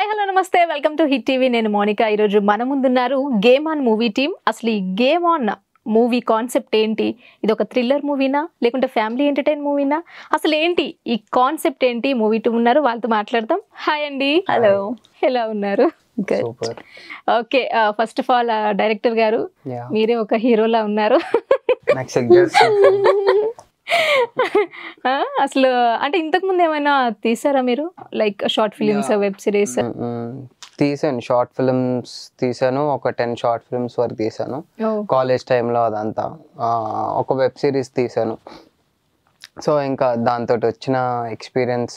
Hi hello నమస్తే. Welcome to hit TV. నేను మోనిక. ఈరోజు మన ముందున్నారు గేమ్ ఆన్ మూవీ టీమ్. అసలు ఈ గేమ్ ఆన్ మూవీ కాన్సెప్ట్ ఏంటి? ఇది ఒక థ్రిల్లర్ మూవీనా? లేకుంటే ఫ్యామిలీ ఎంటర్టైన్ మూవీనా? అసలు ఏంటి ఈ కాన్సెప్ట్ ఏంటి? మూవీ టూ ఉన్నారు. వాళ్ళతో మాట్లాడదాం. హాయ్ అండి. హలో ఎలా ఉన్నారు? Okay first of all director garu మీరే ఒక హీరోలా ఉన్నారు. అసలు అంటే ఇంతకు ముందు ఏమైనా తీసారా మీరు? Like short films. Web series తీసాను. షార్ట్ ఫిల్మ్స్ తీసాను. ఒక టెన్ షార్ట్ ఫిల్మ్స్ వరకు తీసాను. కాలేజ్ టైంలో అదంతా. ఒక వెబ్ సిరీస్ తీసాను. సో ఇంకా దాంతో వచ్చిన ఎక్స్పీరియన్స్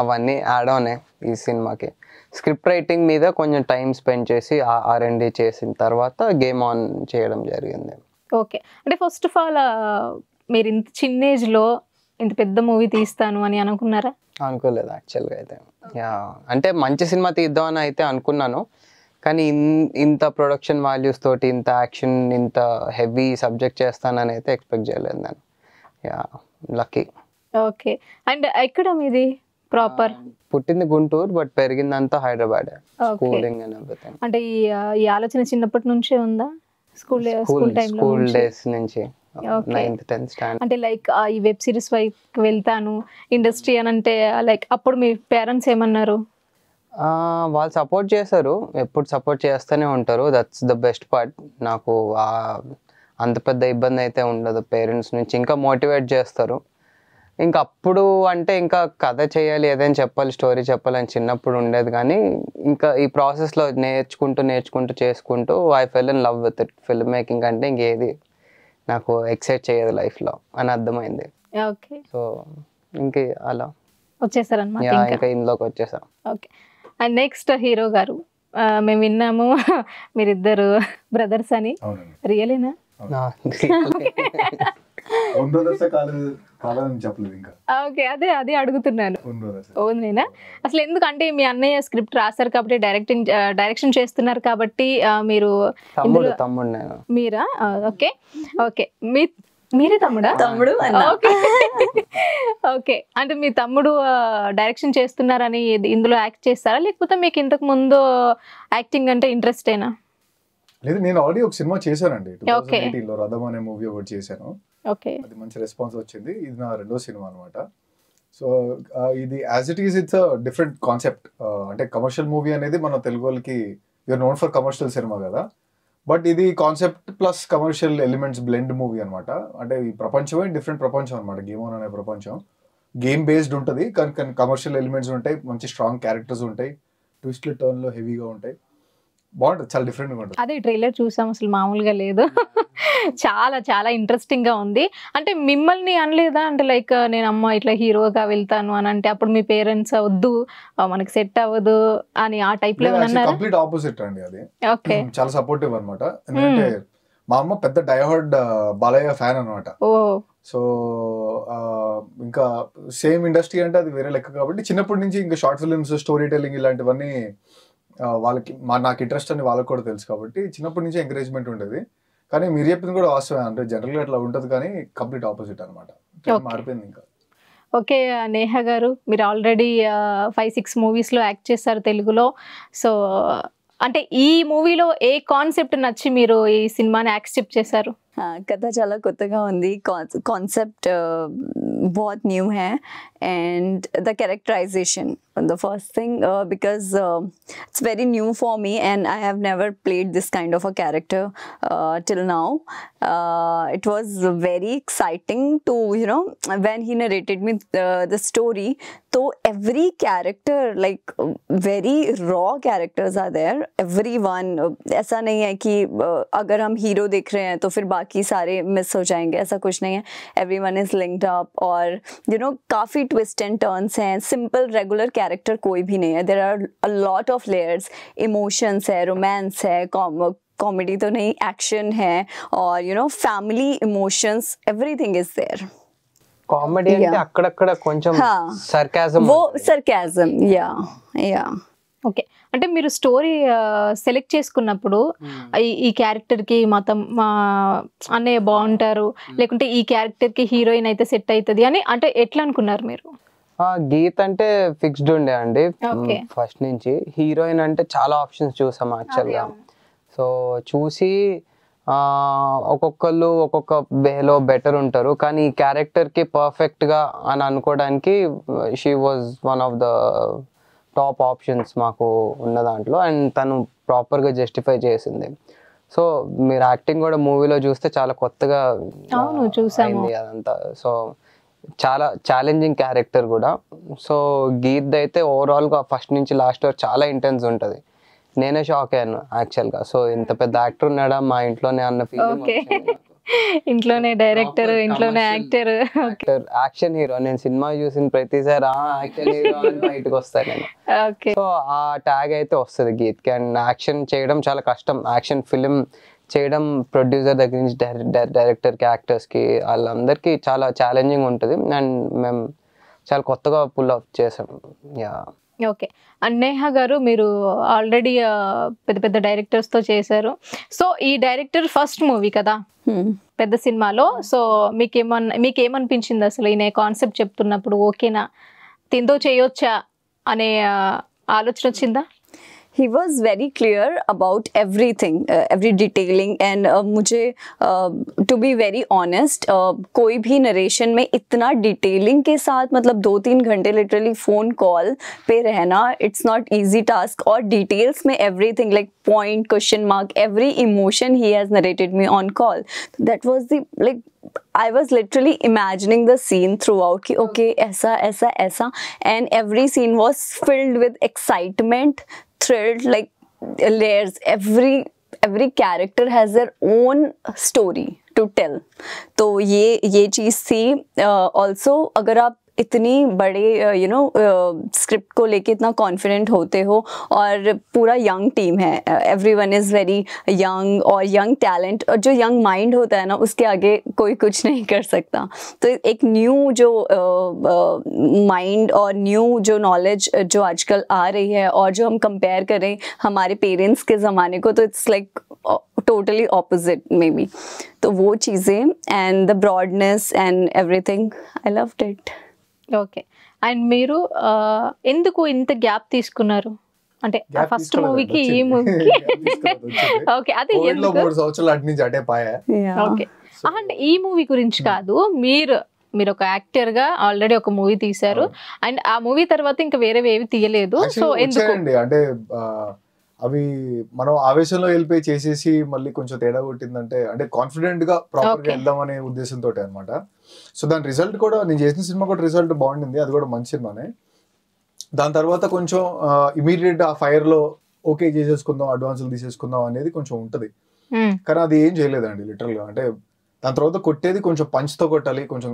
అవన్నీ యాడ్ ఆనే ఈ సినిమాకి. స్క్రిప్ట్ రైటింగ్ మీద కొంచెం టైం స్పెండ్ చేసి ఆర్ అండ్ చేసిన తర్వాత గేమ్ ఆన్ చేయడం జరిగింది. ఓకే అంటే ఫస్ట్ ఆఫ్ ఆల్ మీరు ఇంత చిన్న ఏజ్లో ఇంత పెద్ద మూవీ తీస్తాను అని అనుకున్నారా? అనుకోలేదు యాక్చువల్గా అయితే. యా అంటే మంచి సినిమా తీద్దామని అయితే అనుకున్నాను. కానీ ఇంత ప్రొడక్షన్ వాల్యూస్ తోటి ఇంత యాక్షన్ ఇంత హెవీ సబ్జెక్ట్ చేస్తానని అయితే ఎక్స్పెక్ట్ చేయలేదు నేను. యా లక్కీ ఓకే అండ్ ఎక్కడ మీది? ప్రాపర్ పుట్టింది గుంటూరు బట్ పెరిగిందంతా హైదరాబాద్. స్కూలింగ్ అండ్ ఎవ్రీథింగ్ అంటే ఈ ఆలోచన చిన్నప్పటి నుంచే ఉందా? స్కూల్ స్కూల్ డేస్ నుంచి. నైన్త్ టెన్త్ స్టాండర్డ్ అంటే లైక్ ఈ వెబ్ సిరీస్ వైపు వెళ్తాను ఇండస్ట్రీ అని అంటే లైక్ అప్పుడు మీ పేరెంట్స్ ఏమన్నారు? వాళ్ళు సపోర్ట్ చేశారు. ఎప్పుడు సపోర్ట్ చేస్తూనే ఉంటారు. దట్స్ ద బెస్ట్ పార్ట్ నాకు అంత పెద్ద ఇబ్బంది అయితే ఉండదు. పేరెంట్స్ నుంచి ఇంకా మోటివేట్ చేస్తారు. ఇంకా అప్పుడు అంటే ఇంకా కథ చేయాలి ఏదైనా చెప్పాలి స్టోరీ చెప్పాలని చిన్నప్పుడు ఉండేది. కానీ ఇంకా ఈ ప్రాసెస్లో నేర్చుకుంటూ నేర్చుకుంటూ చేసుకుంటూ I fell in love with it film making అంటే ఇంకేది నాకు ఎక్సైట్ చేయదు లైఫ్లో అని అర్థమైంది. ఓకే. సో ఇంక అలా. వచ్చేసారనమాట ఇంకా. ఇందులోకి వచ్చేసా. ఓకే. అండ్ నెక్స్ట్ హీరో గారు మేము విన్నాము మీరిద్దరు బ్రదర్స్ అని. అవునండి. రియలేనా కాదని చెప్పలేదు ఇంకా. ఓకే. అదే అదే అడుగుతున్నాను. ఓన్ బ్రదర్స్ ఓనేనా అసలు ఎందుకంటే మీ అన్నయ్య స్క్రిప్ట్ రాశారు కాబట్టి డైరెక్టింగ్ డైరెక్షన్ చేస్తున్నారు కాబట్టి మీరు తమ్ముడు తమ్ముడు మీరా? ఓకే. ఓకే. మీ మీరే తమ్ముడా? తమ్ముడు అన్న. ఓకే. అంటే మీ తమ్ముడు డైరెక్షన్ చేస్తున్నారని ఇది- ఇందులో యాక్ట్ చేస్తారా? లేకపోతే మీకు ఇంతకు ముందు యాక్టింగ్ అంటే ఇంట్రెస్ట్ ఏనా లేదు నేను ఆల్రెడీ ఒక సినిమా చేశానండి. టూ Okay. లో రథం అనే మూవీ ఒకటి చేశాను. ఓకే. అది మంచి రెస్పాన్స్ వచ్చింది. ఇది నా రెండో సినిమా అనమాట సో ఇది as it is it's different concept అంటే కమర్షియల్ మూవీ అనేది మన తెలుగు వాళ్ళకి you're known for commercial cinema కదా. బట్ ఇది concept plus commercial elements blend movie అనమాట అంటే ఈ ప్రపంచమే డిఫరెంట్ ప్రపంచం అనమాట గేమ్ ఆన్ అనే ప్రపంచం. గేమ్ బేస్డ్ ఉంటుంది కానీ కానీ కమర్షియల్ ఎలిమెంట్స్ ఉంటాయి మంచి స్ట్రాంగ్ క్యారెక్టర్స్ ఉంటాయి. ట్విస్ట్లు టర్న్లో హెవీగా ఉంటాయి. బాగుంటుంది. చాలా డిఫరెంట్గా ఉంటుంది. అదే ట్రైలర్ చూసాం అసలు మామూలుగా లేదు. చాలా చాలా ఇంట్రెస్టింగ్గా ఉంది. అంటే మిమ్మల్ని అనలేదా? అంటే లైక్ నేను అమ్మ ఇట్లా హీరోగా వెళ్తాను అని అంటే అప్పుడు మీ పేరెంట్స్ వద్దు మనకి సెట్ అవ్వదు అని ఆ టైప్లో కంప్లీట్ ఆపోజిట్ అండి అది. ఓకే. చాలా సపోర్టివ్ అనమాట ఎందుకంటే మా అమ్మ పెద్ద డైహార్డ్ బాలయ్య ఫ్యాన్ అనమాట ఓ. సో ఇంకా సేమ్ ఇండస్ట్రీ అంటే అది వేరే లెక్క కాబట్టి చిన్నప్పటి నుంచి ఇంకా షార్ట్ ఫిల్మ్స్ స్టోరీ టెల్లింగ్ ఇలాంటివన్నీ వాళ్ళకి మా నాకు ఇంట్రెస్ట్ అని వాళ్ళకి కూడా తెలుసు కాబట్టి చిన్నప్పటి నుంచి ఎంకరేజ్మెంట్ ఉండేది. కానీ మీరు చెప్పింది కూడా వాస్తవమే. అంటే జనరల్గా అట్లా ఉంటుంది కానీ కంప్లీట్ ఆపోజిట్ అనమాట. మారిపోయింది ఇంకా. ఓకే నేహ గారు మీరు ఆల్రెడీ ఫైవ్ సిక్స్ మూవీస్లో యాక్ట్ చేశారు తెలుగులో. సో అంటే ఈ మూవీలో ఏ కాన్సెప్ట్ నచ్చి మీరు ఈ సినిమాని యాక్సెప్ట్ చేశారు? కథ చాలా కొత్తగా ఉంది కాన్సెప్ట్ बहुत न्यू है and the characterization the first thing uh, because uh, it's very new for me and i have never played this kind of a character uh, till now uh, it was very exciting to you know when he narrated me the, the story so every character like very raw characters are there everyone uh, ऐसा नहीं है कि uh, अगर हम hero देख रहे हैं तो फिर बाकी सारे मिस हो जाएंगे ऐसा कुछ नहीं है every one is linked up और यू नो काफ़ी ट्विस्ट एंड टर्न्स हैं सिंपल रेगुलर कैरेक्टर कोई भी नहीं है there are a lot of layers emotions है रोमांस है कॉमेडी तो नहीं एक्शन है और you know family emotions everything is there comedy అంటే Yeah. అక్కడక్కడ కొంచెం हाँ. సర్కాజం वो सरकाजम या या ఓకే. అంటే మీరు స్టోరీ సెలెక్ట్ చేసుకున్నప్పుడు ఈ ఈ క్యారెక్టర్కి మతం మా అన్నయ్య బాగుంటారు లేకుంటే ఈ క్యారెక్టర్కి హీరోయిన్ అయితే సెట్ అవుతుంది అని అంటే ఎట్లా అనుకున్నారు మీరు? గీత్ అంటే ఫిక్స్డ్ ఉండే అండి. ఫస్ట్ నుంచి. హీరోయిన్ అంటే చాలా ఆప్షన్స్ చూసాం యాక్చువల్గా. సో చూసి ఒక్కొక్కళ్ళు ఒక్కొక్క వేలో బెటర్ ఉంటారు. కానీ ఈ క్యారెక్టర్కి పర్ఫెక్ట్గా అని అనుకోవడానికి she was one of the top options మాకు ఉన్న దాంట్లో అండ్ తను ప్రాపర్గా జస్టిఫై చేసింది. సో మీరు యాక్టింగ్ కూడా మూవీలో చూస్తే చాలా కొత్తగా. అయింది అదంతా. సో చాలా ఛాలెంజింగ్ క్యారెక్టర్ కూడా. సో గీత్ అయితే ఓవరాల్గా ఫస్ట్ నుంచి లాస్ట్ వరకు చాలా ఇంటెన్స్ ఉంటుంది. నేనే షాక్ అయ్యాను యాక్చువల్గా సో ఇంత పెద్ద యాక్టర్ ఉన్నాడా మా ఇంట్లోనే అన్న ఫీలింగ్ ఇంట్లోనే డైరెక్టర్ ఇంట్లోనే యాక్టర్ యాక్షన్ హీరో నేను సినిమా చూసిన ప్రతిసారి యాక్షన్ హీరో అని బయటకు వస్తాను నేను. సో ఆ ట్యాగ్ అయితే వస్తుంది గీత్కి అండ్ యాక్షన్ చేయడం చాలా కష్టం. యాక్షన్ ఫిలిం చేయడం ప్రొడ్యూసర్ దగ్గర నుంచి డైరెక్టర్కి యాక్టర్స్కి వాళ్ళందరికీ చాలా ఛాలెంజింగ్ ఉంటుంది. అండ్ మేము చాలా కొత్తగా పుల్ అప్ చేసాం. Yeah okay. అండ్ నేహ గారు మీరు ఆల్రెడీ పెద్ద పెద్ద డైరెక్టర్స్తో చేశారు. సో ఈ డైరెక్టర్ ఫస్ట్ మూవీ కదా. పెద్ద సినిమాలో. సో మీకేమన్ మీకేమనిపించింది అసలు ఈయన కాన్సెప్ట్ చెప్తున్నప్పుడు? ఓకేనా? తిందో చేయొచ్చా? అనే ఆలోచన వచ్చిందా? He was very clear about everything every detailing and मुझे टू बी वेरी ऑनेस्ट कोई भी नरेशन में इतना डिटेलिंग के साथ मतलब दो तीन घंटे लिटरली फ़ोन कॉल पे रहना इट्स नॉट ईजी टास्क और डिटेल्स में everything like point question mark every emotion he has narrated me on call that was the like I was literally imagining the scene throughout कि okay okay, ऐसा ऐसा ऐसा. And every scene was filled with excitement thrilled like layers. Every every character has their own story to tell तो ये ये चीज़ थी। Also uh, अगर आप इतनी बड़े यू नो स्क्रिप्ट को लेके इतना कॉन्फिडेंट होते हो और पूरा यंग टीम है। Every one is very young और यंग टैलेंट और जो यंग माइंड होता है ना उसके आगे कोई कुछ नहीं कर सकता। तो एक न्यू जो माइंड uh, uh, और न्यू जो नॉलेज जो आजकल आ रही है और जो हम कंपेयर करें हमारे पेरेंट्स के ज़माने को तो it's like totally opposite maybe तो वो चीज़ें and the broadness and everything I loved it okay. And మీరు ఎందుకు ఇంత గ్యాప్ తీసుకున్నారు? అంటే ఫస్ట్ మూవీకి ఈ. మూవీకి. ఓకే అది మూడు సంవత్సరాలు అటు నుంచి అటే పాయా. ఓకే. అండ్ ఈ మూవీ గురించి కాదు మీరు మీరు ఒక యాక్టర్గా ఆల్రెడీ ఒక మూవీ తీశారు. అండ్ ఆ మూవీ తర్వాత ఇంకా వేరే ఏవి తీయలేదు. సో ఎందుకు? అంటే అవి మనం ఆవేశంలో వెళ్ళిపోయి చేసేసి మళ్ళీ కొంచెం తేడా కొట్టిందంటే అంటే కాన్ఫిడెంట్గా ప్రాపర్గా. వెళ్దాం అనే ఉద్దేశంతో అనమాట సో దాని రిజల్ట్ కూడా నేను చేసిన సినిమా కూడా రిజల్ట్ బాగుండింది. అది కూడా మంచి సినిమానే. దాని తర్వాత కొంచెం ఇమీడియట్ ఆ ఫైర్లో ఓకే చేసేసుకుందాం అడ్వాన్సులు తీసేసుకుందాం అనేది కొంచెం ఉంటది. మ్మ్. కానీ అది ఏం చేయలేదండి లిటరల్గా. అంటే దాని తర్వాత కొట్టేది కొంచెం పంచ్తో కొట్టాలి కొంచెం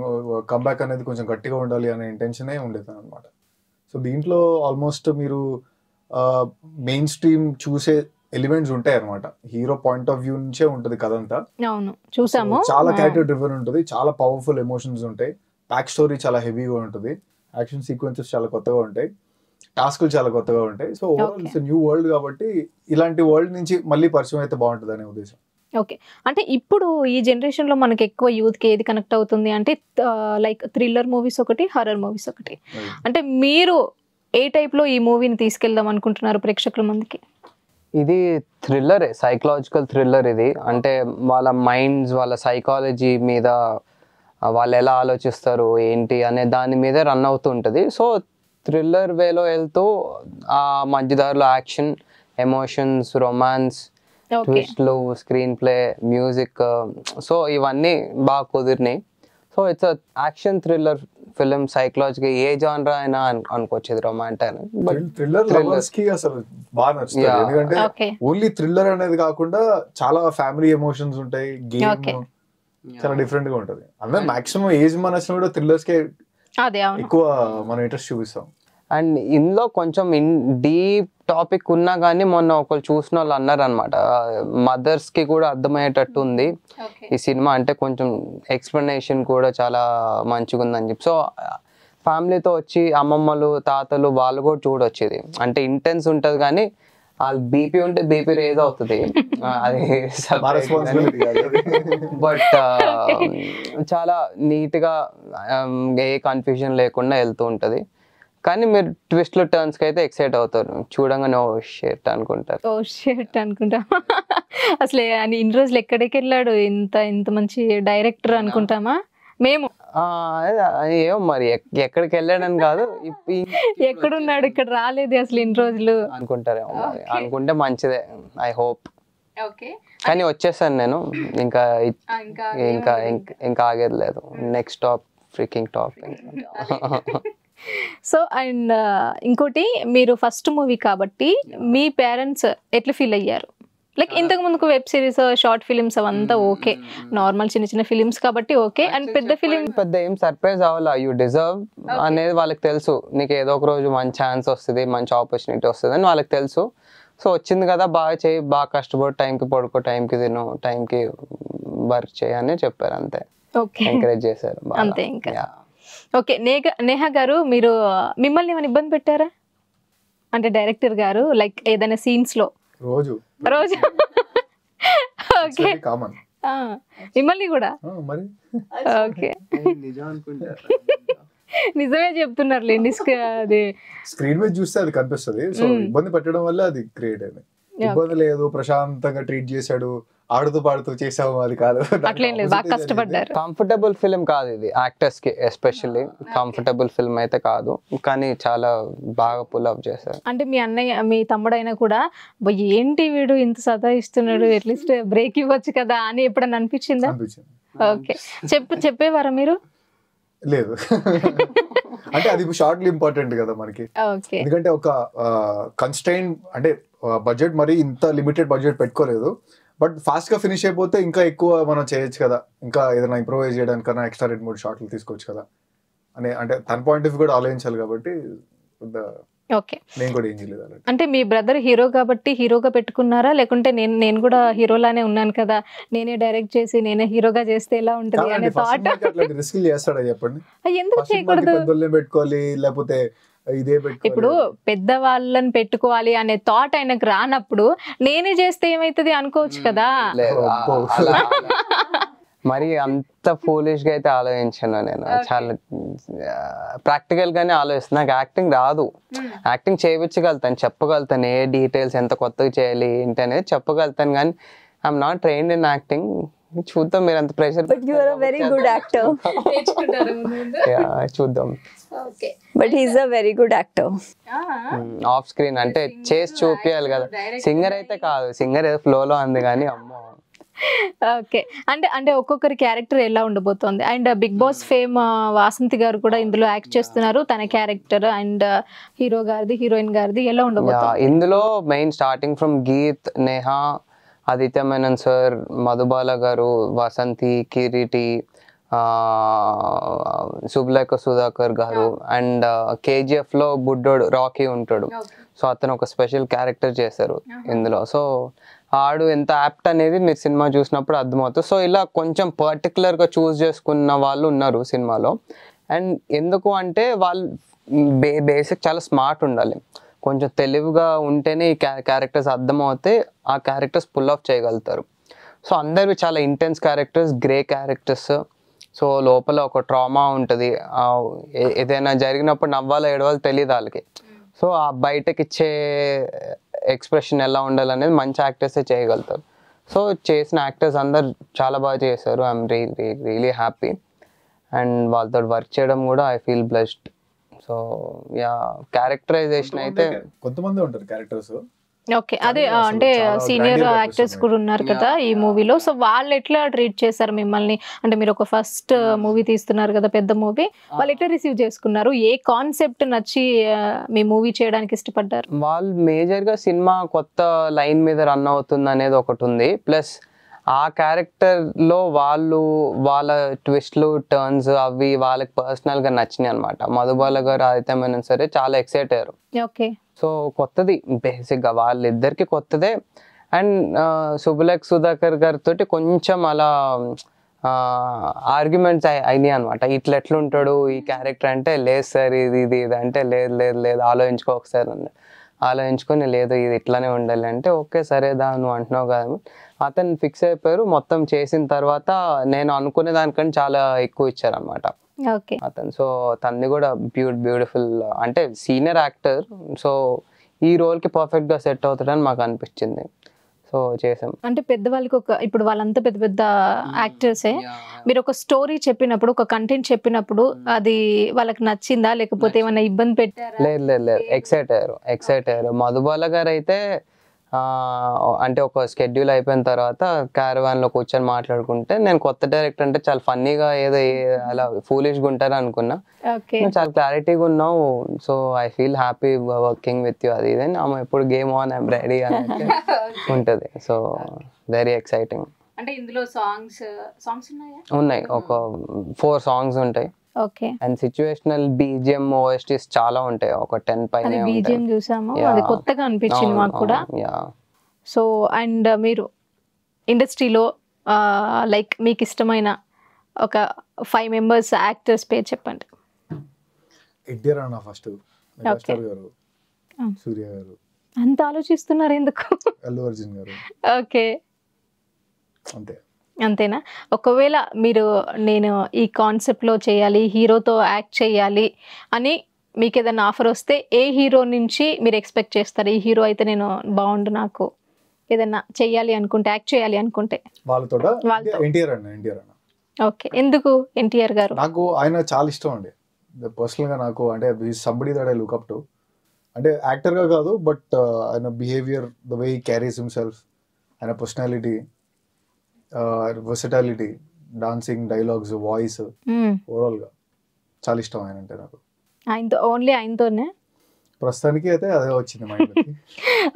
కంబ్యాక్ అనేది కొంచెం గట్టిగా ఉండాలి అనే ఇంటెన్షనే ఉండేది అనమాట సో దీంట్లో ఆల్మోస్ట్ మీరు మెయిన్ స్ట్రీమ్ చూసే ఎలిమెంట్స్ ఉంటాయి అనమాట హీరో పాయింట్ ఆఫ్ వ్యూ నుంచే ఉంటుంది కథ అంతా అవును చూసాము. చాలా క్యారెక్టర్ డ్రివెన్ ఉంటుంది చాలా పవర్ఫుల్ ఎమోషన్స్ ఉంటాయి. బ్యాక్ స్టోరీ చాలా హెవీగా ఉంటుంది. యాక్షన్ సీక్వెన్సెస్ చాలా కొత్తగా ఉంటాయి. టాస్క్లు చాలా కొత్తగా ఉంటాయి. So overall. It's new world కాబట్టి ఇలాంటి వరల్డ్ నుంచి మళ్ళీ పరిచయం అయితే బాగుంటుంది అనే ఉద్దేశం. ఓకే అంటే ఇప్పుడు ఈ జనరేషన్లో మనకి ఎక్కువ యూత్కి ఏది కనెక్ట్ అవుతుంది అంటే లైక్ థ్రిల్లర్ మూవీస్ ఒకటి హర్రర్ మూవీస్ ఒకటి. అంటే మీరు ఏ టైప్లో ఈ మూవీని తీసుకెళ్దాం అనుకుంటున్నారు ప్రేక్షకుల ముందుకి? ఇది థ్రిల్లరే సైకలాజికల్ థ్రిల్లర్ ఇది. అంటే వాళ్ళ మైండ్స్ వాళ్ళ సైకాలజీ మీద వాళ్ళు ఎలా ఆలోచిస్తారు ఏంటి అనే దాని మీద రన్ అవుతూ ఉంటుంది సో థ్రిల్లర్ వేలో వెళ్తూ ఆ మధ్యదారిలో యాక్షన్ ఎమోషన్స్ రొమాన్స్ ట్విస్ట్లు స్క్రీన్ ప్లే మ్యూజిక్ సో ఇవన్నీ బాగా కుదిరినాయి. So it's action thriller film psychological ఏ జానరా అయినా అను- అనుకోవచ్చు ఇది రొమాంటిక్ అని బట్ థ్రిల్లర్. లవర్స్కి అసలు బాగా నచ్చుతుంది. ఎందుకంటే ఓన్లీ థ్రిల్లర్ అనేది కాకుండా చాలా ఫ్యామిలీ ఎమోషన్స్ ఉంటాయి గేమ్. చాలా డిఫరెంట్గా ఉంటది. అందరూ మాక్సిమం ఏజ్ మన కూడా థ్రిల్లర్స్ కే అదే అవును. ఎక్కువ మనం ఇంట్రెస్ట్ చూపిస్తాం. అండ్ ఇందులో కొంచెం ఇన్ డీప్ టాపిక్ ఉన్నా కానీ మొన్న ఒకరు చూసిన వాళ్ళు అన్నారు అనమాట మదర్స్కి కూడా అర్థమయ్యేటట్టు ఉంది. ఈ సినిమా అంటే కొంచెం ఎక్స్ప్లెనేషన్ కూడా చాలా మంచిగా ఉందని చెప్పి. సో ఫ్యామిలీతో వచ్చి అమ్మమ్మలు తాతలు వాళ్ళు కూడా చూడొచ్చు ఇది. అంటే ఇంటెన్స్ ఉంటది కానీ వాళ్ళు బీపీ ఉంటే బీపీ రేజ్ అవుతుంది. అది. బట్ చాలా నీట్గా um, ఏ కన్ఫ్యూజన్ లేకుండా వెళ్తూ ఉంటది. కానీ మీరు ట్విస్ట్లు టర్న్స్కి అయితే ఎక్సైట్ అవుతారు. చూడంగానే ఓ షేట్ అనుకుంటారు. ఓ షర్ట్ అనుకుంటా. అసలు ఇన్ని రోజులు ఎక్కడికి వెళ్ళాడు? ఇంత ఇంత మంచి డైరెక్టర్ అనుకుంటామా? మేము. ఏమో మరి ఎక్- ఎక్కడికి వెళ్ళాడని కాదు. ఎక్కడున్నాడు? ఇక్కడ రాలేదు అసలు ఇన్ని రోజులు. అనుకుంటారేమో. అనుకుంటే మంచిదే ఐ హోప్ ఓకే. కానీ వచ్చేసాను నేను. ఇంకా ఇ- ఇంకా ఇంకా ఇంక- ఇంకా ఆగేది లేదు. Next top freaking top so and ఇంకోటి మీరు ఫస్ట్ మూవీ కాబట్టి మీ పేరెంట్స్ ఎట్లా ఫీల్ అయ్యారు? లైక్ ఇంతకు ముందుకు వెబ్ సిరీస్ షార్ట్ ఫిలిమ్స్ అవంతా ఓకే నార్మల్ చిన్న చిన్న ఫిలిమ్స్ కాబట్టి ఓకే అండ్ పెద్ద ఫిలిం పెద్ద ఏం సర్ప్రైజ్ అవ్వాలా? యూ డిజర్వ్ అనేది వాళ్ళకి తెలుసు. నీకు ఏదో ఒక రోజు మంచి ఛాన్స్ వస్తుంది మంచి ఆపర్చునిటీ వస్తుంది అని వాళ్ళకి తెలుసు. సో వచ్చింది కదా బాగా చేయి బాగా కష్టపడి టైంకి పడుకో టైంకి తిను టైంకి వర్క్ చేయి అని చెప్పారు అంతే. ఓకే ఎంకరేజ్ చేశారు. అంతే ఇంకా. ఓకే నేహ నేహ గారు మీరు మిమ్మల్ని ఏమైనా ఇబ్బంది పెట్టారా? అంటే డైరెక్టర్ గారు లైక్ ఏదైనా సీన్స్లో? రోజు. రోజు. ఓకే. కామన్ మిమ్మల్ని కూడా? ఓకే. నిజమే చెప్తున్నారు లేండి అది. స్క్రీన్ మీద చూస్తే అది కనిపిస్తుంది. సో. ఇబ్బంది పెట్టడం వల్ల అది క్రియేట్ అయింది. ఇబ్బంది లేదు ప్రశాంతంగా ట్రీట్ చేశాడు. ఆడుతూ పాడుతూ చేసాము అది కాదు. అట్లేం లేదు బాగా కష్టపడ్డారు. కంఫర్టబుల్ ఫిల్మ్ కాదు ఇది యాక్టర్స్కి ఎస్పెషల్లీ కంఫర్టబుల్ ఫిల్మ్ అయితే కాదు కానీ చాలా బాగా పుల్ అప్ చేశారు. అంటే మీ అన్నయ్య మీ తమ్ముడైనా కూడా "అబ్బా, ఏంటి వీడు ఇంత సతాయిస్తున్నాడు అట్లీస్ట్ బ్రేక్ ఇవ్వచ్చు కదా అని ఎప్పుడన్నా అనిపించిందా? ఓకే. చెప్పు చెప్పేవారా మీరు? లేదు. అంటే అది షార్ట్లీ ఇంపార్టెంట్ కదా మనకి. ఓకే. ఎందుకంటే ఒక కన్స్టైన్ అంటే బడ్జెట్ మరి ఇంత లిమిటెడ్ బడ్జెట్ పెట్టుకోలేదు. బట్ ఫాస్ట్గా ఫినిష్ అయిపోతే ఇంకా ఎక్కువ మనం చేయొచ్చు కదా. ఇంకా ఏదైనా ఇంప్రూవైజ్ చేయడానికన్నా ఎక్స్ట్రా రెండు మూడు షార్ట్లు తీసుకోవచ్చు కదా. అనే అంటే తన పాయింట్ ఆఫ్ వ్యూ కూడా ఆలోచించాలి కాబట్టి ఓకే. నేను కూడా ఏం చేయలేదు అంటే మీ బ్రదర్ హీరో కాబట్టి హీరోగా పెట్టుకున్నారా? లేకుంటే నేను నేను కూడా హీరోలానే ఉన్నాను కదా. నేనే డైరెక్ట్ చేసి నేనే హీరోగా చేస్తే ఎలా ఉంటుంది అనే థాట్ రిస్క్ చేస్తాడా చెప్పండి? ఎందుకు చేయకూడదు? పెట్టుకోవాలి లేకపోతే ఇదే ఇప్పుడు పెద్ద వాళ్ళని పెట్టుకోవాలి అనే థాట్ ఆయనకు రానప్పుడు నేనే చేస్తే ఏమైతుంది అనుకోవచ్చు కదా. మరి అంత ఫూలిష్గా అయితే ఆలోచించాను నేను. చాలా ప్రాక్టికల్ గానే ఆలోచిస్తాను నాకు యాక్టింగ్ రాదు. యాక్టింగ్ చేయించగలుగుతాను చెప్పగలుగుతాను. ఏ డీటెయిల్స్ ఎంత కొత్తగా చేయాలి ఏంటి అనేది చెప్పగలుగుతాను కానీ I'm not trained in acting చూద్దాం మీరు అంత ప్రెషర్. చూద్దాం. But he's a very good actor. Off screen అంటే చేసి చూపించాలి కదా. సింగర్ అయితే కాదు సింగర్ ఏదో ఫ్లోలో ఉంది కానీ అమ్మో. ఓకే. అంటే అంటే ఒక్కొక్కరి క్యారెక్టర్ ఎలా ఉండబోతోంది? And Bigg Boss fame Vasanthi గారు కూడా ఇందులో యాక్ట్ చేస్తున్నారు. తన క్యారెక్టర్ అండ్ హీరో గారిది హీరోయిన్ గారిది ఎలా ఉండబోతోంది? ఇందులో main starting from Geet Neha Aditya Menon sir Madhubala గారు వసంతి కిరీటి సుబ్లేఖ సుధాకర్ గారు అండ్ కేజీఎఫ్లో బుడ్డోడు రాకీ ఉంటాడు. సో అతను ఒక స్పెషల్ క్యారెక్టర్ చేశారు ఇందులో. సో ఆడు ఎంత యాప్ట్ అనేది మీరు సినిమా చూసినప్పుడు అర్థమవుతుంది. సో ఇలా కొంచెం పర్టికులర్గా చూస్ చేసుకున్న వాళ్ళు ఉన్నారు సినిమాలో. అండ్ ఎందుకు అంటే వాళ్ళు బే బేసిక్ చాలా స్మార్ట్ ఉండాలి. కొంచెం తెలివిగా ఉంటేనే ఈ క్యారెక్టర్స్ అర్థమవుతే ఆ క్యారెక్టర్స్ పుల్ ఆఫ్ చేయగలుగుతారు. సో అందరివి చాలా intense characters grey characters so లోపల ఒక ట్రామా ఉంటుంది. ఏదైనా జరిగినప్పుడు నవ్వాలో ఏడవాలో తెలియదు వాళ్ళకి. సో ఆ బయటకి ఇచ్చే ఎక్స్ప్రెషన్ ఎలా ఉండాలనేది మంచి యాక్టర్సే చేయగలుగుతారు. సో చేసిన యాక్టర్స్ అందరు చాలా బాగా చేశారు. I'm really really happy. And వాళ్ళతో వర్క్ చేయడం కూడా I feel blessed. So yeah characterization అయితే కొంతమంది ఉంటారు క్యారెక్టర్స్. ఓకే. అదే అంటే సీనియర్ యాక్టర్స్. కూడా ఉన్నారు కదా ఈ మూవీలో. సో వాళ్ళు ఎట్లా ట్రీట్ చేశారు మిమ్మల్ని? అంటే మీరు ఒక ఫస్ట్ మూవీ తీస్తున్నారు కదా పెద్ద మూవీ. వాళ్ళు ఎట్లా రిసీవ్ చేసుకున్నారు? ఏ కాన్సెప్ట్ నచ్చి మీ మూవీ చేయడానికి ఇష్టపడ్డారు? వాళ్ళు మేజర్గా సినిమా కొత్త లైన్ మీద రన్ అవుతుంది అనేది ఒకటి ఉంది. ప్లస్ ఆ క్యారెక్టర్లో వాళ్ళు వాళ్ళ ట్విస్ట్లు టర్న్స్ అవి వాళ్ళకి పర్సనల్గా నచ్చినాయి అనమాట మధుబాల గారు ఆదిత్య మేనన్ సరే చాలా ఎక్సైట్ అయ్యారు. ఓకే. సో కొత్తది బేసిక్గా వాళ్ళిద్దరికి కొత్తదే. అండ్ సుబులక్ సుధాకర్ గారితో కొంచెం అలా ఆర్గ్యుమెంట్స్ అయినాయి అనమాట ఇట్లా ఎట్లుంటాడు ఈ క్యారెక్టర్ అంటే లేదు సార్ ఇది ఇది ఇది అంటే లేదు లేదు లేదు ఆలోచించుకో ఒకసారి అన్నాడు. ఆలోచించుకొని లేదు ఇది ఇట్లానే ఉండాలి అంటే ఓకే సరేదా నువ్వు అంటున్నావు కదా అతను ఫిక్స్ అయిపోయారు. మొత్తం చేసిన తర్వాత నేను అనుకునే దానికంటే చాలా ఎక్కువ ఇచ్చారనమాట ఓకే అతను. సో తనది కూడా బ్యూట్ బ్యూటిఫుల్ అంటే సీనియర్ యాక్టర్. సో ఈ రోల్కి పర్ఫెక్ట్గా సెట్ అవుతాడని మాకు అనిపించింది. సో చేసాం. అంటే పెద్దవాళ్ళకి ఒక ఇప్పుడు వాళ్ళంతా పెద్ద పెద్ద యాక్టర్సే. మీరు ఒక స్టోరీ చెప్పినప్పుడు ఒక కంటెంట్ చెప్పినప్పుడు అది వాళ్ళకి నచ్చిందా? లేకపోతే ఏమైనా ఇబ్బంది పెట్టారా? లేదు లేదు లేదు. ఎక్సైట్ అయ్యారు. ఎక్సైట్ అయ్యారు. మధుబాల గారు అయితే అంటే ఒక స్కెడ్యూల్ అయిపోయిన తర్వాత caravan లో కూర్చొని మాట్లాడుకుంటే నేను కొత్త డైరెక్టర్ అంటే చాలా ఫన్నీగా ఏదో అలా ఫూలిష్గా ఉంటారు అనుకున్నా. చాలా క్లారిటీగా ఉన్నావు. So I feel happy working with you అది ఇది ఆమె ఎప్పుడు గేమ్ ఆన్ ఐమ్ రెడీ అని ఉంటుంది. సో వెరీ ఎక్సైటింగ్ అంటే ఇందులో సాంగ్స్ సాంగ్స్ ఉన్నాయా? ఉన్నాయి. ఒక ఫోర్ సాంగ్స్ ఉంటాయి. Okay. And situational BGM OSTs చాలా ఉంటాయి. ఒక టెన్ పైన బీజిఎం చూసాము. అది కొత్తగా అనిపించింది మాకు కూడా. సో అండ్ మీరు ఇండస్ట్రీలో లైక్ మీకు ఇష్టమైన ఒక ఫైవ్ మెంబర్స్ యాక్టర్స్ పేరు చెప్పండి. ఫస్ట్ గారు Ah. సూర్య గారు. అంత ఆలోచిస్తున్నారు ఎందుకు? అల్లు అర్జున్ గారు. ఓకే అంతే. అంతేనా? ఒకవేళ మీరు నేను ఈ కాన్సెప్ట్లో చేయాలి హీరోతో యాక్ట్ చేయాలి అని మీకు ఏదైనా ఆఫర్ వస్తే ఏ హీరో నుంచి మీరు ఎక్స్పెక్ట్ చేస్తారు? ఈ హీరో అయితే నేను బాగుండు నాకు. ఏదైనా చెయ్యాలి అనుకుంటే యాక్ట్ చేయాలి అనుకుంటే. వాళ్ళతో వాళ్ళతో. ఎన్టీఆర్ అన్న ఎన్టీఆర్ అన్న. ఓకే. ఎందుకు ఎన్టీఆర్ గారు? నాకు ఆయన చాలా ఇష్టం అండి. పర్సనల్గా నాకు అంటే somebody that I look up to. అంటే యాక్టర్గా కాదు బట్ ఆయన behaviour the way carries himself ఆయన personality. Versatility dancing dialogues voice hmm. Overall గా చాలా ఇష్టం ఆయన అంటే నాకు ఆయనతో ఓన్లీ ఆయనతోనే ప్రస్తుతానికి అయితే అదే వచ్చింది మైండ్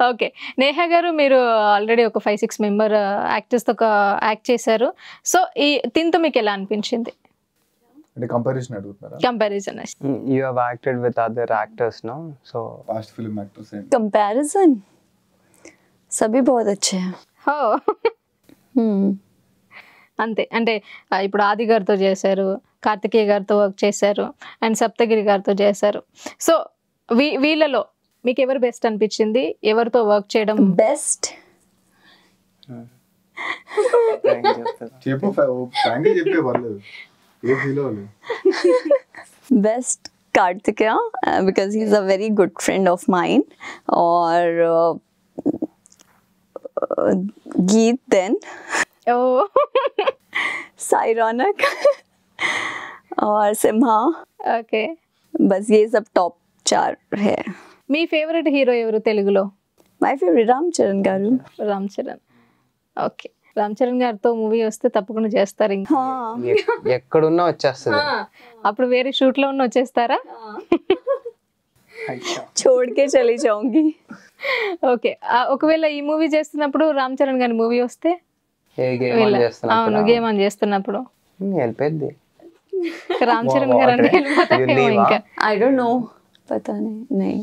ఓకే నేహా గారు మీరు ఆల్రెడీ ఒక ఫైవ్ సిక్స్ మెంబర్ యాక్టర్స్తో ఒక యాక్ట్ చేశారు సో ఈ దీంతో మీకు ఎలా అనిపించింది అంటే కంపారిజన్ అడుగుతున్నారా comparison you have acted with other actors no so past film actors comparison सभी बहुत अच्छे हैं హో हम्म అంతే. అంటే ఇప్పుడు ఆది గారితో చేశారు కార్తికేయ గారితో వర్క్ చేశారు అండ్ సప్తగిరి గారితో చేశారు. సో వీ వీళ్ళలో మీకు ఎవరు బెస్ట్ అనిపించింది? ఎవరితో వర్క్ చేయడం? Best. Best Karthikeya because he's a very good friend of mine. Or uh, uh, गीत देन ఓ साई रौनक और सिम्हा ఓకే बस ये सब टॉप चार है మీ ఫేవరెట్ హీరో ఎవరు తెలుగులో my favourite Ram Charan garu Ram Charan okay Ram Charan గారితో మూవీ వస్తే తప్పకుండా చేస్తారు ఇంకా हाँ ఎక్కడున్నా వచ్చేస్తుంది అప్పుడు వేరే షూట్ లో ఉన్న వచ్చేస్తారా छोड़ के चली जाऊंगी ఓకే ఆ, ఒకవేళ ఈ మూవీ చేస్తున్నప్పుడు రామ్ చరణ్ గారి మూవీ వస్తే ఏ గేమ్ వీళ్ళ- అవును చేస్తున్నా గేమ్ అని చేస్తున్నప్పుడు వెళ్ళిపోద్ది రామ్ చరణ్ గారు అంటే వెళ్ళిపోతారేమో leave, ఇంకా आई डोंट नो पता नहीं नहीं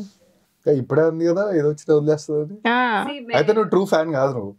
ఇంకా ఇప్పుడే ఉంది కదా ఏదో వచ్చి వదిలేస్తుంది ఆ, అయితే నువ్వు ట్రూ ఫ్యాన్ కాదు నువ్వు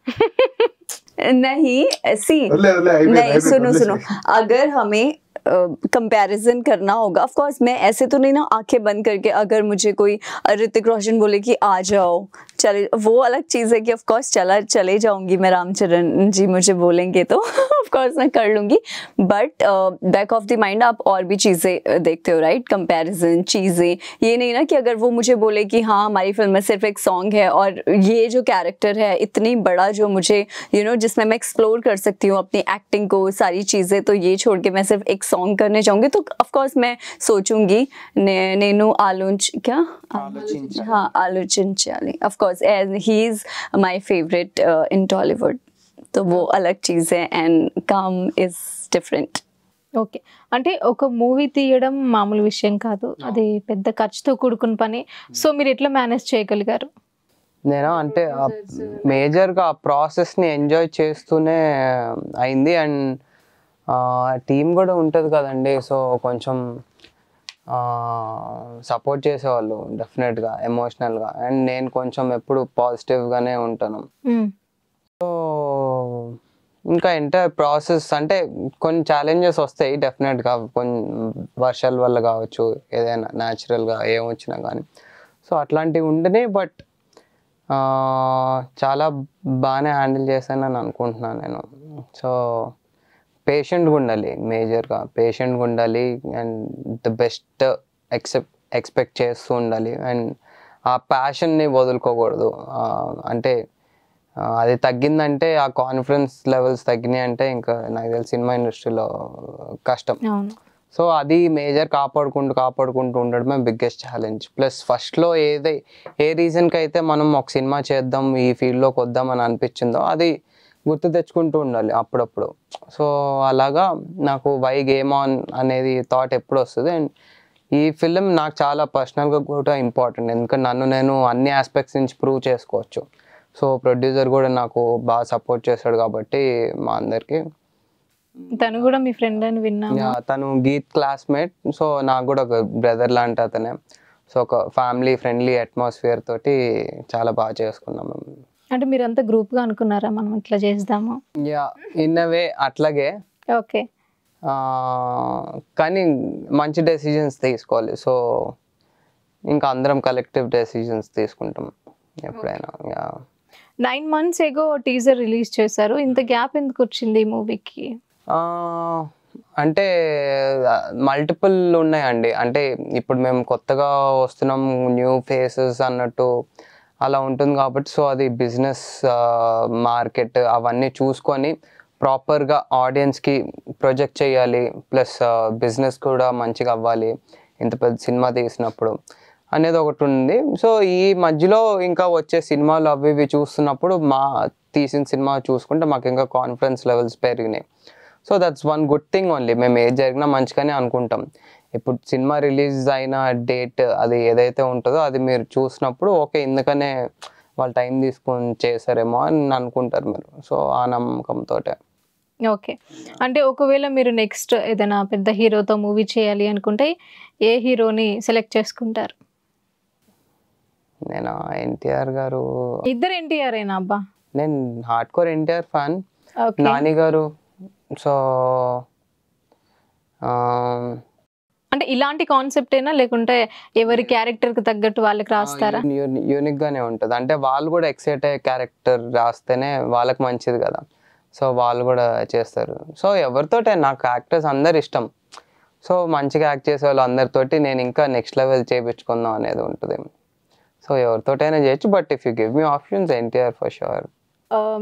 नहीं सी వదిలే వదిలే అయిపోయింది, नहीं అయిపోయింది, सुनो వదిలేసి. सुनो अगर हमें कंपैरिजन uh, करना होगा। ऑफ़ कोर्स मैं ऐसे तो नहीं ना आँखें बंद करके अगर मुझे कोई ऋतिक रोशन बोले कि आ जाओ चले वो अलग चीज़ है कि ऑफ़ कोर्स चला चले जाऊँगी मैं रामचरण जी मुझे बोलेंगे तो ऑफ़ कोर्स मैं कर लूँगी। But back of the mind आप और भी चीज़ें देखते हो राइट कंपैरिजन चीज़ें। ये नहीं ना कि अगर वो मुझे बोले कि हाँ हमारी फ़िल्म में सिर्फ़ एक सॉन्ग है और ये जो कैरेक्टर है इतनी बड़ा जो मुझे यू you नो know, जिसमें मैं एक्सप्लोर कर सकती हूँ अपनी एक्टिंग को सारी चीज़ें तो ये छोड़ के मैं सिर्फ़ एक सॉन्ग करने जाऊँगी। तो ऑफकोर्स मैं सोचूँगी ने, नेनू आलूंच क्या? हाँ आलोचन of course as he is my favourite in Tollywood तो वो अलग चीज़ है एंड काम इज डिफरेंट ఓకే అంటే ఒక మూవీ తీయడం మామూలు విషయం కాదు అది పెద్ద ఖర్చుతో కూడుకున్న పని సో మీరు ఎట్లా మేనేజ్ చేయగలిగారు నేను అంటే మేజర్గా ఆ ప్రాసెస్ని ఎంజాయ్ చేస్తూనే అయింది అండ్ టీం కూడా ఉంటుంది కదండి సో కొంచెం సపోర్ట్ చేసేవాళ్ళు డెఫినెట్గా ఎమోషనల్గా అండ్ నేను కొంచెం ఎప్పుడు పాజిటివ్గానే ఉంటాను. సో ఇంకా ఎంటైర్ ప్రాసెస్ అంటే కొన్ని ఛాలెంజెస్ వస్తాయి డెఫినెట్గా కొన్ని వర్షాల వల్ల కావచ్చు ఏదైనా న్యాచురల్గా ఏమొచ్చినా కానీ సో అట్లాంటివి ఉంటేనే బట్ చాలా బాగానే హ్యాండిల్ చేశానని అనుకుంటున్నాను నేను. సో పేషెంట్గా ఉండాలి మేజర్గా పేషెంట్గా ఉండాలి and the best except expect చేస్తూ ఉండాలి. అండ్ ఆ ప్యాషన్ని వదులుకోకూడదు. అంటే అది తగ్గిందంటే ఆ కాన్ఫిడెన్స్ లెవెల్స్ తగ్గినాయి అంటే ఇంకా నాకు తెలిసి సినిమా ఇండస్ట్రీలో కష్టం. సో అది మేజర్ కాపాడుకుంటూ కాపాడుకుంటూ ఉండడమే బిగ్గెస్ట్ ఛాలెంజ్ ప్లస్ ఫస్ట్లో ఏదై ఏ రీజన్కి అయితే మనం ఒక సినిమా చేద్దాం ఈ ఫీల్డ్లోకి వద్దాం అని అనిపించిందో అది గుర్తు తెచ్చుకుంటూ ఉండాలి అప్పుడప్పుడు. సో అలాగా నాకు వై గేమ్ ఆన్ అనేది థాట్ ఎప్పుడు వస్తుంది. అండ్ ఈ ఫిలిం నాకు చాలా పర్సనల్గా కూడా ఇంపార్టెంట్ ఎందుకంటే నన్ను నేను అన్ని ఆస్పెక్ట్స్ నుంచి ప్రూవ్ చేసుకోవచ్చు. సో ప్రొడ్యూసర్ కూడా నాకు బాగా సపోర్ట్ చేశాడు కాబట్టి మా అందరికీ. తను కూడా మీ ఫ్రెండ్ అని విన్నాము యా, తను గీత్ క్లాస్మేట్ సో నాకు కూడా ఒక బ్రదర్ లాంటి అతనే. సో ఒక ఫ్యామిలీ ఫ్రెండ్లీ అట్మాస్ఫియర్ తోటి చాలా బాగా చేసుకున్నాం మేము. అంటే మీరు అంతా గ్రూప్గా అనుకున్నారా మనం ఇట్లా చేద్దాము యా ఇన్ వే అట్లాగే. ఓకే. ఆ, కానీ మంచి డెసిషన్స్ తీసుకోవాలి. సో ఇంకా అందరం కలెక్టివ్ డెసిషన్స్ తీసుకుంటాం ఎప్పుడైనా yeah. Nine months ago teaser release చేశారు. ఇంత గ్యాప్ ఎందుకు వచ్చింది ఈ మూవీకి? ఆ, అంటే మల్టిపుల్ ఉన్నాయండి. అంటే ఇప్పుడు మేము కొత్తగా వస్తున్నాం న్యూ ఫేసెస్ అన్నట్టు. అలా ఉంటుంది కాబట్టి సో అది బిజినెస్ మార్కెట్ అవన్నీ చూసుకొని ప్రాపర్గా ఆడియన్స్కి ప్రొజెక్ట్ చేయాలి ప్లస్ బిజినెస్ కూడా మంచిగా అవ్వాలి ఇంత పెద్ద సినిమా తీసినప్పుడు అనేది ఒకటి ఉంది. సో ఈ మధ్యలో ఇంకా వచ్చే సినిమాలు అవి ఇవి చూస్తున్నప్పుడు మా తీసిన సినిమా చూసుకుంటే మాకు ఇంకా కాన్ఫిడెన్స్ లెవెల్స్ పెరిగినాయి. So that's one good thing only మేము ఏది జరిగినా మంచిగానే అనుకుంటాం. ఇప్పుడు సినిమా రిలీజ్ అయిన డేట్ అది ఏదైతే ఉంటుందో అది మీరు చూసినప్పుడు ఓకే ఎందుకనే వాళ్ళు టైం తీసుకొని చేశారేమో అని అనుకుంటారు మీరు. సో ఆ నమ్మకంతో ఓకే. అంటే ఒకవేళ మీరు నెక్స్ట్ ఏదైనా పెద్ద హీరోతో మూవీ చేయాలి అనుకుంటే ఏ హీరోని సెలెక్ట్ చేసుకుంటారు? నేను? ఎన్టీఆర్ గారు. ఇద్దరు ఎన్టీఆర్ అయినా అబ్బా? నేను hard core NTR fan. Nani గారు. సో అంటే ఇలాంటి కాన్సెప్ట్ అయినా లేకుంటే ఎవరి క్యారెక్టర్కి తగ్గట్టు వాళ్ళకి రాస్తారా? యూనిక్ గానే ఉంటుంది. అంటే వాళ్ళు కూడా ఎక్సైట్ అయ్యే క్యారెక్టర్ రాస్తేనే వాళ్ళకి మంచిది కదా. సో వాళ్ళు కూడా చేస్తారు. సో ఎవరితోటే నాకు యాక్టర్స్ అందరు ఇష్టం. సో మంచిగా యాక్ట్ చేసే వాళ్ళు అందరితోటి నేను ఇంకా నెక్స్ట్ లెవెల్ చేయించుకుందాం అనేది ఉంటుంది. సో ఎవరితోటైనా చేయొచ్చు. But if you give me options NTR for sure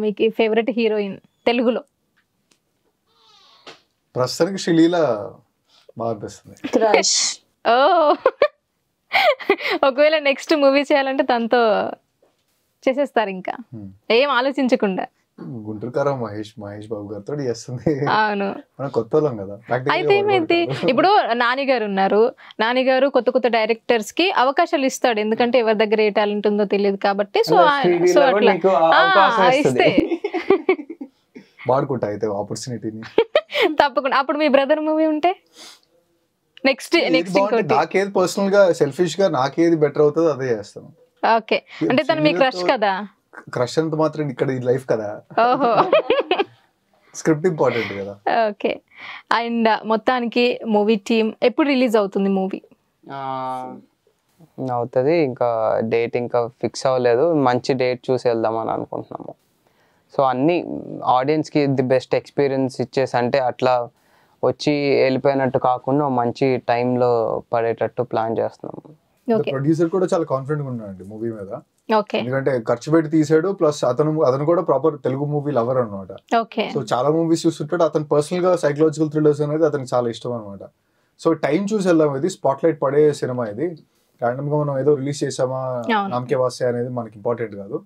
మీకు ఫేవరెట్ హీరోయిన్ తెలుగులో. ప్రస్తుతానికి శ్రీలీల బాగా అనిపిస్తుంది క్రష్ ఓ. ఒకవేళ నెక్స్ట్ మూవీ చేయాలంటే తనతో చేసేస్తారు ఇంకా. ఏం ఆలోచించకుండా. గుంటూరు కారం మహేష్ మహేష్ బాబు గారితో చేస్తుంది. అవును. మనం కొత్త వాళ్ళం కదా. అయితే ఏమైంది. ఇప్పుడు నాని గారు ఉన్నారు. నాని గారు కొత్త కొత్త డైరెక్టర్స్కి అవకాశాలు ఇస్తాడు. ఎందుకంటే ఎవరి దగ్గర ఏ టాలెంట్ ఉందో తెలియదు కాబట్టి. సో సో అట్లా. ఇస్తే. వాడుకుంటా అయితే ఆపర్చునిటీని తప్పకుండా. అప్పుడు మీ బ్రదర్ మూవీ ఉంటే? నెక్స్ట్ నెక్స్ట్ ఇంకోటి. నాకేది పర్సనల్గా సెల్ఫిష్గా నాకేది బెటర్ అవుతుందో అదే చేస్తాను. ఓకే. అంటే తను మీ క్రష్ కదా? క్రష్ అంత మాత్రం ఇక్కడ ఈ లైఫ్ కదా? ఓహో. స్క్రిప్ట్ ఇంపార్టెంట్ కదా? ఓకే. అండ్ మొత్తానికి మూవీ టీమ్ ఎప్పుడు రిలీజ్ అవుతుంది మూవీ ఆ, అవుతుంది. ఇంకా డేట్ ఇంకా ఫిక్స్ అవ్వలేదు. మంచి డేట్ చూసి వెళ్దామని అనుకుంటున్నాము. సో అన్ని ఆడియన్స్కి ది బెస్ట్ ఎక్స్పీరియన్స్ ఇచ్చేసి అంటే అట్లా వచ్చి వెళ్ళిపోయినట్టు కాకుండా మంచి టైంలో పడేటట్టు ప్లాన్ చేస్తున్నాము ఓకే. ప్రొడ్యూసర్ కూడా చాలా కాన్ఫిడెంట్గా ఉన్నాడు మూవీ మీద. ఓకే. ఎందుకంటే ఖర్చు పెట్టి తీసాడు ప్లస్ అతను అతను కూడా ప్రాపర్ తెలుగు మూవీ లవర్ అనమాట ఓకే. సో చాలా మూవీస్ చూస్తుంటాడు. అతను పర్సనల్గా సైకలాజికల్ థ్రిల్లర్స్ అనేది అతనికి చాలా ఇష్టం అనమాట సో టైం చూసి వెళ్దాం ఇది. స్పాట్ లైట్ పడే సినిమా ఇది. ర్యాండమ్గా మనం ఏదో రిలీజ్ చేసామా. నామకే వాస్తే అనేది మనకి ఇంపార్టెంట్ కాదు.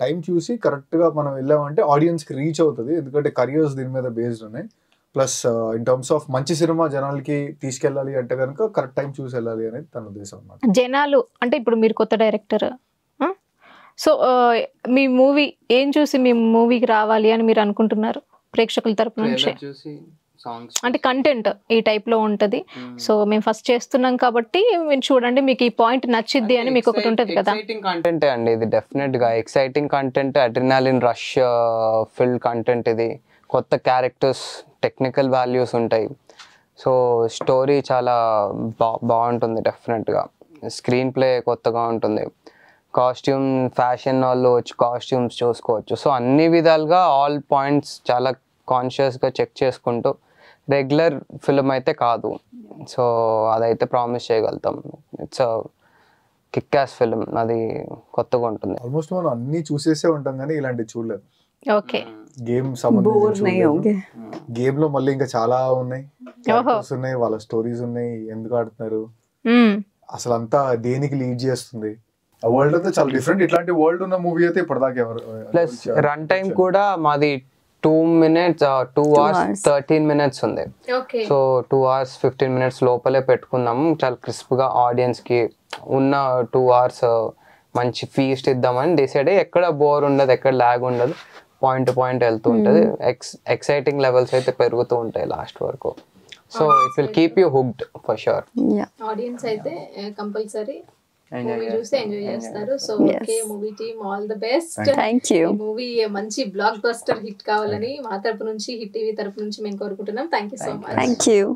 టైం చూసి కరెక్ట్గా మనం వెళ్ళామంటే ఆడియన్స్కి రీచ్ అవుతుంది. ఎందుకంటే కరియర్స్ దీని మీద బేస్డ్ ఉన్నాయి. ప్లస్ ఇన్ టర్మ్స్ ఆఫ్ మంచి సినిమా జనాలకి తీసుకెళ్ళాలి అంటే కనుక కరెక్ట్ టైం చూసి వెళ్ళాలి అనేది తన ఉద్దేశం అన్నమాట. జనాలు అంటే ఇప్పుడు మీరు కొత్త డైరెక్టర్ సో మీ మూవీ ఏం చూసి మీ మూవీకి రావాలి అని మీరు అనుకుంటున్నారు? ప్రేక్షకుల తరపు నుంచి? చూసి సాంగ్స్ అంటే కంటెంట్ ఈ టైప్లో ఉంటది సో మేము ఫస్ట్ చేస్తున్నాం కాబట్టి మీరు చూడండి మీకు ఈ పాయింట్ నచ్చిద్ది అని మీకు ఒకటి ఉంటది కదా? ఎక్సైటింగ్ కంటెంట్ అండి ఇది డెఫినెట్గా. Exciting content adrenaline rush fill content ఇది. కొత్త క్యారెక్టర్స్ టెక్నికల్ వాల్యూస్ ఉంటాయి. సో స్టోరీ చాలా బా బాగుంటుంది డెఫినెట్గా స్క్రీన్ ప్లే కొత్తగా ఉంటుంది. కాస్ట్యూమ్ ఫ్యాషన్ వాళ్ళు వచ్చి కాస్ట్యూమ్స్ చూసుకోవచ్చు. సో అన్ని విధాలుగా ఆల్ పాయింట్స్ చాలా కాన్షియస్గా చెక్ చేసుకుంటూ రెగ్యులర్ ఫిల్మ్ అయితే కాదు. సో అదైతే ప్రామిస్ చేయగలుగుతాం. ఇట్స్ కిక్కాస్ ఫిల్మ్ అది కొత్తగా ఉంటుంది. ఆల్మోస్ట్ మనం అన్ని చూసేసే ఉంటాం కానీ ఇలాంటివి చూడలేదు. ఓకే గేమ్ సంబంధించి గేమ్లో మళ్ళీ ఇంకా చాలా ఉన్నాయి. ఉన్నాయి వాళ్ళ స్టోరీస్ ఉన్నాయి ఎందుకు ఆడుతున్నారు? అసలు అంతా దేనికి లీడ్ చేస్తుంది? ఆ వరల్డ్ అంతా చాలా డిఫరెంట్ ఇట్లాంటి వరల్డ్ ఉన్న మూవీ అయితే ఇప్పటిదాకా ఎవరు ప్లస్ రన్ టైం కూడా మాది two minutes two hours thirteen minutes ఉంది. So two hours fifteen minutes లోపలే పెట్టుకుందాం చాలా క్రిస్ప్గా ఆడియన్స్కి ఉన్న టూ అవర్స్ uh, మంచి ఫీస్ట్ ఇద్దామని డిసైడ్ ఎక్కడ బోర్ ఉండదు ఎక్కడ ల్యాగ్ ఉండదు. పాయింట్ టు పాయింట్ వెళ్తూ ఉంటుంది. ఎక్స్ ఎక్సైటింగ్ లెవెల్స్ అయితే పెరుగుతూ ఉంటాయి లాస్ట్ వరకు. So it will keep you hooked for sure audience అయితే eh, కంపల్సరీ చూస్తే ఎంజాయ్ చేస్తారు. So okay movie team all the best thank you movie మంచి బ్లాక్ బస్టర్ హిట్ కావాలని మా తరపు నుంచి హిట్ టీవీ తరపు నుంచి మేము కోరుకుంటున్నాం. Thank you so much thank you